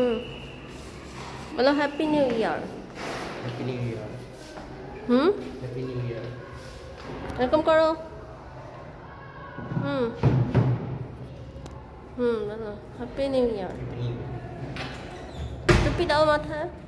मतलब happy new year happy new year हम happy new year welcome करो हम हम मतलब हैप्पी न्यू ईयर टुपी डाल माथा है